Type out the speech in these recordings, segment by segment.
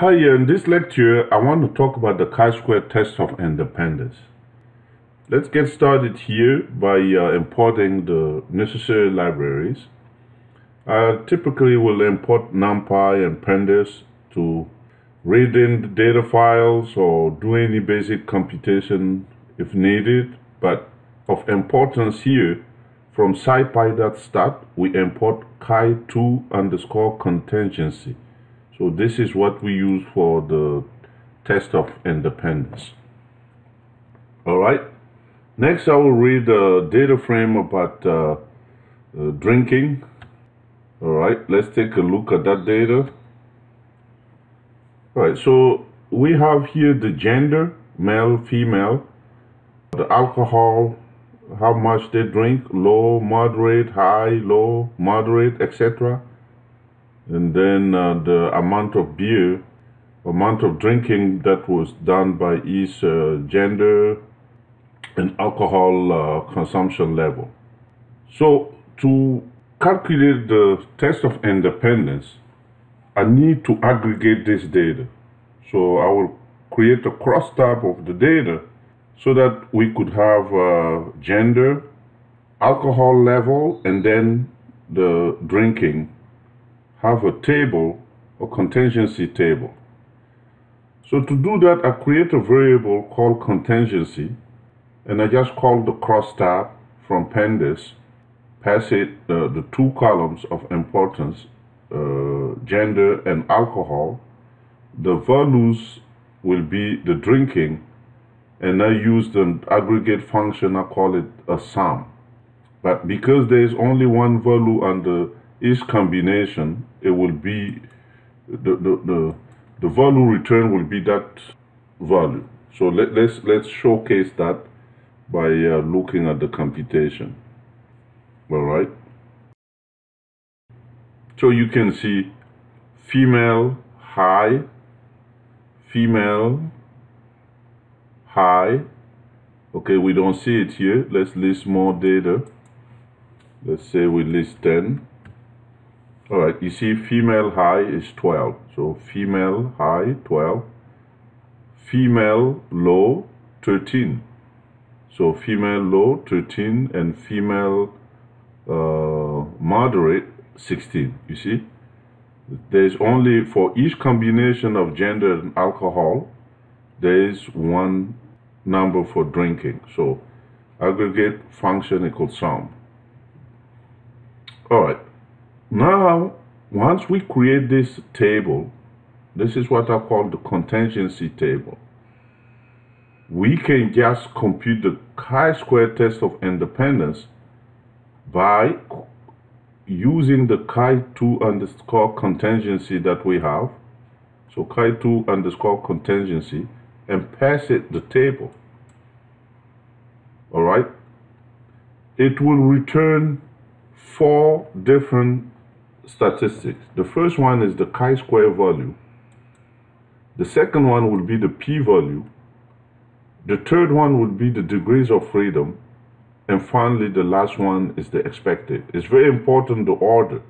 Hi, in this lecture, I want to talk about the chi-square test of independence. Let's get started here by uh, importing the necessary libraries. I typically will import NumPy and Pandas to read in the data files or do any basic computation if needed, but of importance here, from scipy.stat, we import chi2 underscore contingency. So this is what we use for the test of independence. All right. Next, I will read the data frame about uh, uh, drinking. All right, let's take a look at that data. All right, so we have here the gender, male, female, the alcohol, how much they drink, low, moderate, high, low, moderate, etc and then uh, the amount of beer, amount of drinking that was done by each uh, gender and alcohol uh, consumption level. So to calculate the test of independence, I need to aggregate this data. So I will create a cross tab of the data so that we could have uh, gender, alcohol level, and then the drinking have a table, a contingency table. So to do that, I create a variable called contingency, and I just call the cross tab from pandas, pass it uh, the two columns of importance, uh, gender and alcohol. The values will be the drinking, and I use the aggregate function, I call it a sum. But because there is only one value under each combination, it will be the, the, the, the value return will be that value. So let, let's, let's showcase that by uh, looking at the computation. All right. So you can see female high, female high. Okay, we don't see it here. Let's list more data. Let's say we list 10. All right, you see female high is 12. So female high, 12. Female low, 13. So female low, 13, and female uh, moderate, 16. You see? There's only, for each combination of gender and alcohol, there is one number for drinking. So aggregate function equals sum. All right. Now, once we create this table, this is what I call the contingency table. We can just compute the chi-square test of independence by using the chi2 underscore contingency that we have. So chi2 underscore contingency and pass it the table. All right. It will return four different statistics. The first one is the chi-square value. The second one will be the p-value. The third one would be the degrees of freedom. And finally, the last one is the expected. It's very important, the order.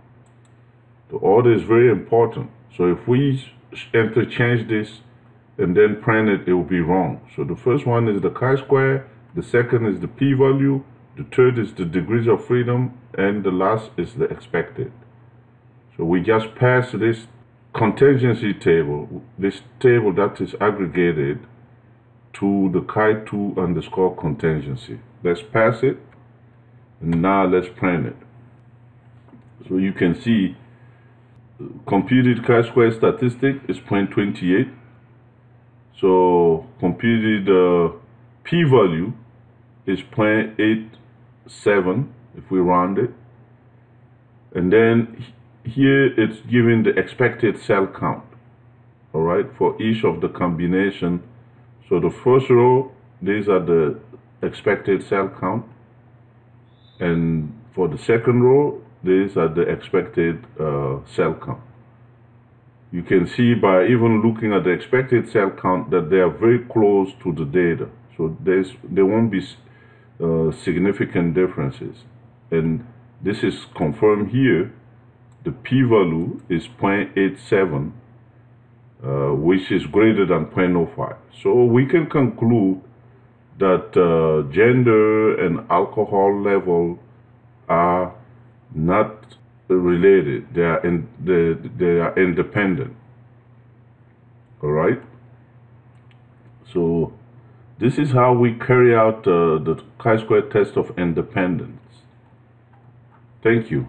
The order is very important. So if we interchange this and then print it, it will be wrong. So the first one is the chi-square. The second is the p-value. The third is the degrees of freedom. And the last is the expected. So we just pass this contingency table, this table that is aggregated to the chi2 underscore contingency. Let's pass it. And now let's print it. So you can see computed chi-square statistic is 0.28. So computed uh, p-value is 0.87 if we round it. And then here it's giving the expected cell count all right for each of the combination. So the first row these are the expected cell count. And for the second row these are the expected uh, cell count. You can see by even looking at the expected cell count that they are very close to the data. So there's there won't be uh, significant differences. And this is confirmed here the p-value is 0.87 uh, which is greater than 0.05. So we can conclude that uh, gender and alcohol level are not related. They are in, they, they are independent. All right. So this is how we carry out uh, the chi-square test of independence. Thank you.